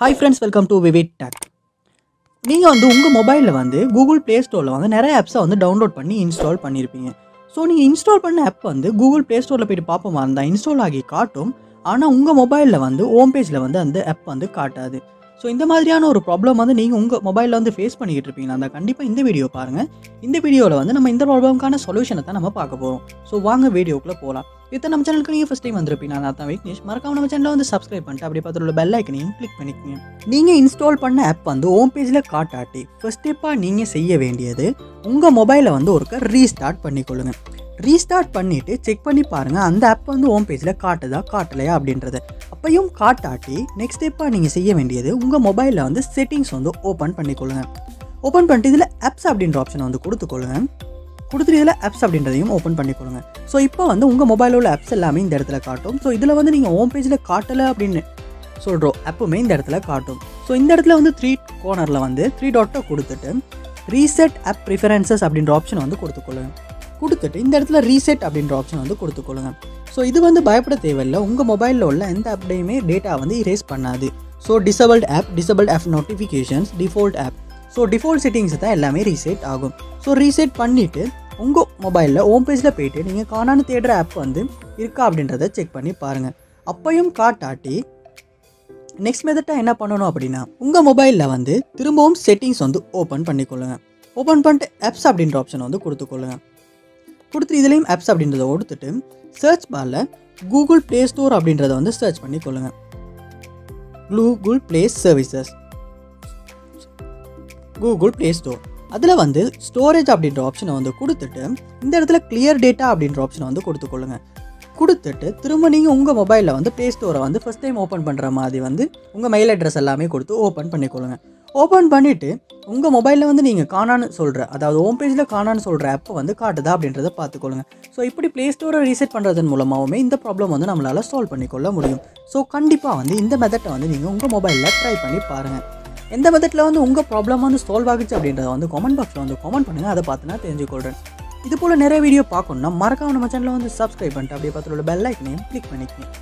Hi friends welcome to vivid tech நீங்கள் வந்து உங்கள் மொபைலில் வந்து கூகுள் ப்ளே ஸ்டோரில் வந்து நிறைய ஆப்ஸை வந்து டவுன்லோட் பண்ணி இன்ஸ்டால் பண்ணியிருப்பீங்க ஸோ நீங்கள் இன்ஸ்டால் பண்ண ஆப் வந்து கூகுள் ப்ளே ஸ்டோரில் போயிட்டு பார்ப்போமா. இருந்தால் இன்ஸ்டால் ஆகி காட்டும். ஆனால் உங்கள் மொபைலில் வந்து ஹோம் பேஜில் வந்து அந்த ஆப் வந்து காட்டாது. ஸோ இந்த மாதிரியான ஒரு ப்ராப்ளம் வந்து நீங்கள் உங்கள் மொபைலில் வந்து ஃபேஸ் பண்ணிக்கிட்டு இருப்பீங்களா? அந்த கண்டிப்பாக இந்த வீடியோ பாருங்கள் இந்த வீடியோவில் வந்து நம்ம இந்த ப்ராப்ளம்க்கான சொல்யூஷனை தான் நம்ம பார்க்க போகிறோம் ஸோ வாங்க வீடியோக்குள்ளே போகலாம் இத்தனை நம்ம சேனலுக்கு நீங்கள் ஃபஸ்ட் டைம் வந்திருப்பீங்க. நான் தான் விக்னேஷ். மறக்காம நம்ம சேனலை வந்து சப்ஸ்கிரைப் பண்ணிட்டு அப்படி பார்த்துள்ள பெல் ஐக்கனையும் கிளிக் பண்ணிக்கோங்க. நீங்கள் இன்ஸ்டால் பண்ண ஆப் வந்து ஹோம் பேஜில் காட்டாட்டி ஃபஸ்ட் ஸ்டெப்பாக நீங்கள் செய்ய வேண்டியது உங்கள் மொபைலை வந்து ஒருக்க ரீஸ்டார்ட் பண்ணிக்கொள்ளுங்க. ரீஸ்டார்ட் பண்ணிவிட்டு செக் பண்ணி பாருங்கள் அந்த ஆப் வந்து ஹோம் பேஜில் காட்டுதா காட்டலையா அப்படின்றது. அப்பையும் காட்டாட்டி நெக்ஸ்ட் ஸ்டெப்பாக நீங்கள் செய்ய வேண்டியது உங்கள் மொபைலில் வந்து செட்டிங்ஸ் வந்து ஓப்பன் பண்ணிக்கொள்ளுங்க. ஓப்பன் பண்ணிட்டு இதில் ஆப்ஸ் அப்படின்ற ஆப்ஷனை வந்து கொடுத்துக்கொள்ளுங்க. கொடுத்துட்டு இதில் ஆப்ஸ் அப்படின்றதையும் ஓப்பன் பண்ணிக்கொள்ளுங்க. ஸோ இப்போ வந்து உங்கள் மொபைலில் உள்ள ஆப்ஸ் எல்லாமே இந்த இடத்துல காட்டும். ஸோ இதில் வந்து நீங்கள் ஹோம் பேஜில் காட்டலை அப்படின்னு சொல்கிறோம் ஆப்புமே இந்த இடத்துல காட்டும். ஸோ இந்த இடத்துல வந்து த்ரீ கோனரில் வந்து த்ரீ டாட்டை கொடுத்துட்டு ரீசெட் ஆப் ப்ரிஃபரன்சஸ் அப்படின்ற ஆப்ஷன் வந்து கொடுத்துக்கொள்ளுங்க. கொடுத்துட்டு இந்த இடத்துல ரீசெட் அப்படின்ற ஆப்ஷன் வந்து கொடுத்துக்கொள்ளுங்க. ஸோ இது வந்து பயப்பட தேவையில்லை. உங்கள் மொபைலில் உள்ள எந்த ஆப்டையுமே டேட்டா வந்து இரேஸ் பண்ணாது. So disabled app disabled app notifications default app so default settings தான் எல்லாமே ரீசெட் ஆகும். ஸோ ரீசெட் பண்ணிவிட்டு உங்கள் மொபைலில் ஹோம் பேஜில் போயிட்டு நீங்கள் காணான்னு தேடுற ஆப் வந்து இருக்கா அப்படின்றத செக் பண்ணி பாருங்கள் அப்பையும் காட்டாட்டி நெக்ஸ்ட் மெத்தட்டாக என்ன பண்ணணும் அப்படின்னா உங்கள் மொபைலில் வந்து திரும்பவும் செட்டிங்ஸ் வந்து ஓப்பன் பண்ணிக்கொள்ளுங்க. ஓப்பன் பண்ணிட்டு ஆப்ஸ் அப்படின்ற ஆப்ஷன் வந்து கொடுத்துக்கொள்ளுங்க. கொடுத்துட்டு இதுலேயும் ஆப்ஸ் அப்படின்றத கொடுத்துட்டு சர்ச் பாரில் கூகுள் ப்ளே ஸ்டோர் அப்படின்றத வந்து சர்ச் பண்ணி கொள்ளுங்கள் Google Play services Google Play store அதில் வந்து ஸ்டோரேஜ் அப்படின்ற ஆப்ஷனை வந்து கொடுத்துட்டு இந்த இடத்துல கிளியர் டேட்டா அப்படின்ற ஆப்ஷனை வந்து கொடுத்துக்கொள்ளுங்க கொடுத்துட்டு திரும்ப நீங்கள் உங்கள் மொபைலில் வந்து ப்ளே ஸ்டோரை வந்து ஃபஸ்ட் டைம் ஓப்பன் பண்ணுற மாதிரி வந்து உங்கள் மெயில் அட்ரஸ் எல்லாமே கொடுத்து ஓப்பன் பண்ணிக்கொள்ளுங்க ஓப்பன் பண்ணிவிட்டு உங்கள் மொபைலில் வந்து நீங்கள் காணான்னு சொல்கிற அதாவது ஹோம் பேஜில் காணான்னு சொல்கிற ஆப்பை வந்து காட்டுதா அப்படின்றத பார்த்துக்கொள்ளுங்க. ஸோ இப்படி ப்ளே ஸ்டோரை ரீசெட் பண்ணுறதன் மூலமாகவுமே இந்த ப்ராப்ளம் வந்து நம்மளால் சால்வ் பண்ணிக்கொள்ள முடியும். ஸோ கண்டிப்பாக வந்து இந்த மெத்தட்டை வந்து நீங்கள் உங்கள் மொபைலில் ட்ரை பண்ணி பாருங்கள் எந்த மெத்தட்டில் வந்து உங்கள் ப்ராப்ளம் வந்து சால்வ் ஆகுச்சு அப்படின்றத வந்து கமெண்ட் பாக்ஸில் வந்து கமெண்ட் பண்ணுங்கள் அதை பார்த்து நான் தெரிஞ்சுக்கொள்கிறேன் இது போல் நிறைய வீடியோ பார்க்கணுன்னா மறக்காம நம்ம சேனலில் வந்து சப்ஸ்கிரைப் பண்ணிட்டு அப்படியே பார்த்துட்டு பெல் ஐக்கனையும் கிளிக் பண்ணிக்கணும்